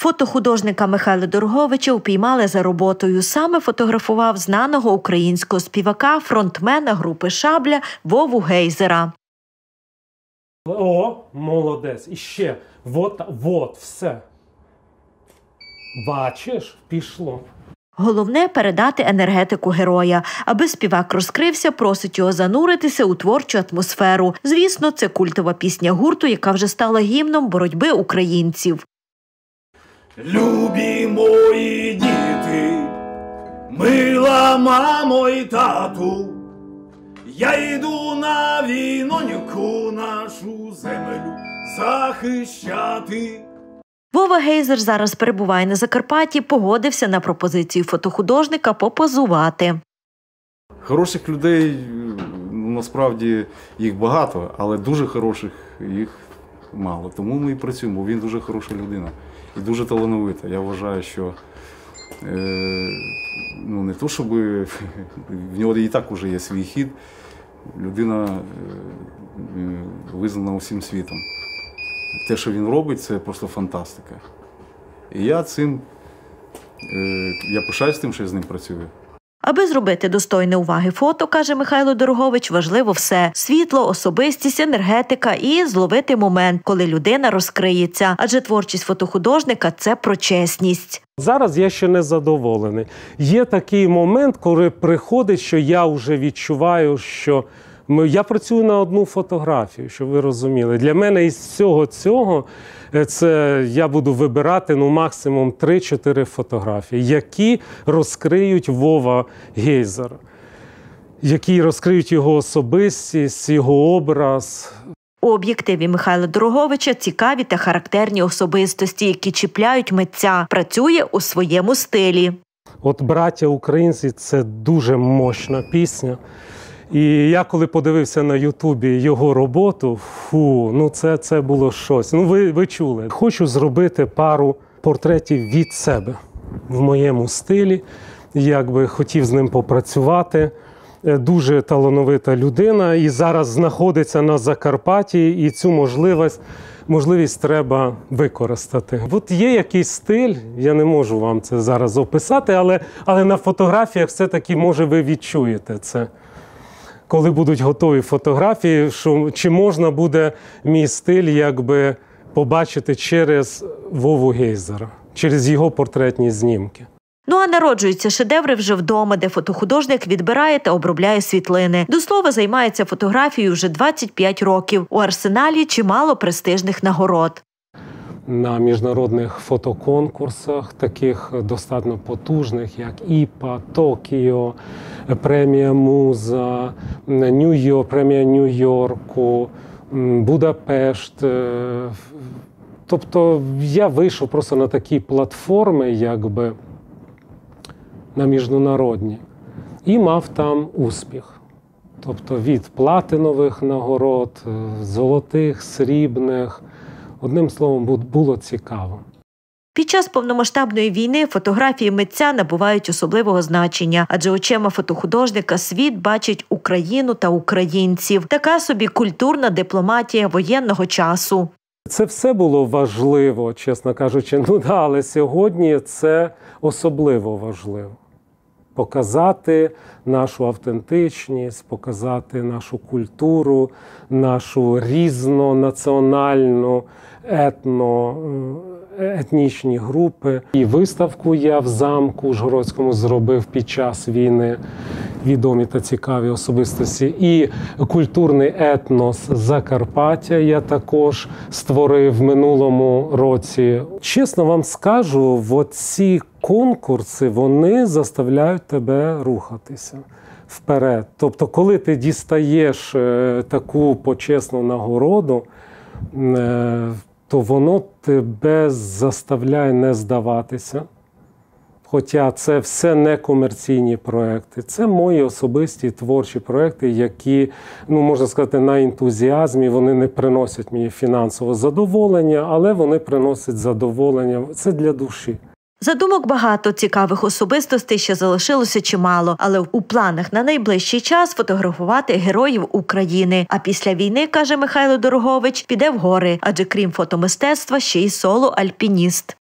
Фотохудожника Михайла Дорговича упіймали за роботою. Саме фотографував знаного українського співака, фронтмена групи Шабля Вову Гейзера. О, молодець. І ще. Вот, вот, все. Бачиш, пішло. Головне передати енергетику героя. Аби співак розкрився, просить його зануритися у творчу атмосферу. Звісно, це культова пісня гурту, яка вже стала гімном боротьби українців. Любі мої діти, мила мамо і тату, я йду на війноньку нашу землю захищати. Вова Гейзер зараз перебуває на Закарпатті, погодився на пропозицію фотохудожника попозувати. Хороших людей насправді їх багато, але дуже хороших їх мало. Тому ми і працюємо, він дуже хороша людина і дуже талановита. Я вважаю, що е, ну, не то, щоб в нього і так вже є свій хід. Людина е, визнана усім світом. Те, що він робить, це просто фантастика. І я цим е, я пишаюсь тим, що я з ним працюю. Аби зробити достойне уваги фото, каже Михайло Дорогович, важливо все: світло, особистість, енергетика і зловити момент, коли людина розкриється. Адже творчість фотохудожника це про чесність. Зараз я ще не задоволений. Є такий момент, коли приходить, що я вже відчуваю, що я працюю на одну фотографію, щоб ви розуміли. Для мене із всього цього е, це я буду вибирати ну максимум 3-4 фотографії, які розкриють Вова Гейзера, які розкриють його особистість, його образ. У об'єктиві Михайла Дороговича цікаві та характерні особистості, які чіпляють митця, працює у своєму стилі. От браття українці це дуже мощна пісня. І я коли подивився на Ютубі його роботу, фу, ну це це було щось. Ну, ви, ви чули. Хочу зробити пару портретів від себе в моєму стилі. Якби хотів з ним попрацювати. Е, Дуже талановита людина і зараз знаходиться на Закарпатті, і цю можливість можливість треба використати. От є якийсь стиль, я не можу вам це зараз описати, але, але на фотографіях все-таки може ви відчуєте це коли будуть готові фотографії, що чи можна буде мій стиль якби побачити через Вову Гейзера, через його портретні знімки. Ну а народжуються шедеври вже вдома, де фотохудожник відбирає та обробляє світлини. До слова, займається фотографією вже 25 років. У арсеналі чимало престижних нагород. На міжнародних фотоконкурсах, таких достатньо потужних, як ІПА, Токіо, премія Муза, Нью-Йорк, премія Нью-Йорку, Будапешт. Е, Тобто я вийшов просто на такі платформи, якби на міжнародні, і мав там успіх. Тобто від платинових нагород, е, золотих, срібних. Одним словом, бу- було цікаво. Під час повномасштабної війни фотографії митця набувають особливого значення, адже очима фотохудожника світ бачить Україну та українців. Така собі культурна дипломатія воєнного часу. Це все було важливо, чесно кажучи. Ну да, але сьогодні це особливо важливо. Показати нашу автентичність, показати нашу культуру, нашу різнонаціональну етно, е, етнічні групи. І виставку я в замку Ужгородському зробив під час війни. Відомі та цікаві особистості. І культурний етнос Закарпаття я також створив в минулому році. Чесно вам скажу, в ці конкурси вони заставляють тебе рухатися вперед. Тобто, коли ти дістаєш е, таку почесну нагороду, е, то воно тебе заставляє не здаватися. Хоча це все не комерційні проекти, це мої особисті творчі проекти, які, ну можна сказати, на ентузіазмі вони не приносять мені фінансового задоволення, але вони приносять задоволення. Це для душі. Задумок багато цікавих особистостей ще залишилося чимало, але у планах на найближчий час фотографувати героїв України. А після війни, каже Михайло Дорогович, піде в гори, адже крім фотомистецтва, ще й соло-альпініст.